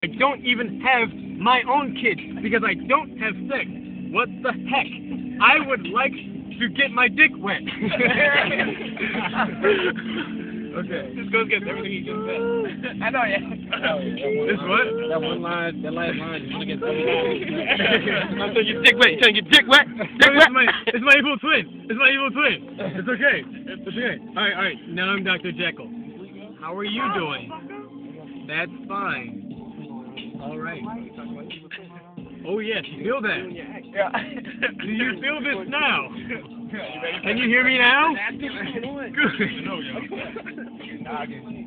I don't even have my own kids because I don't have sex. What the heck? I would like to get my dick wet. okay. This goes against everything you just said. I know, yeah. This what? That one line, that last line, you want to get something. I'm trying to get dick wet. You trying to get dick wet? Dick wet. It's my, it's my evil twin. It's my evil twin. It's okay. It's okay. All right, all right. Now I'm Dr. Jekyll. How are you doing? That's fine. Oh yes, you feel that? Yeah. Do you feel this now? Can you hear me now? Good.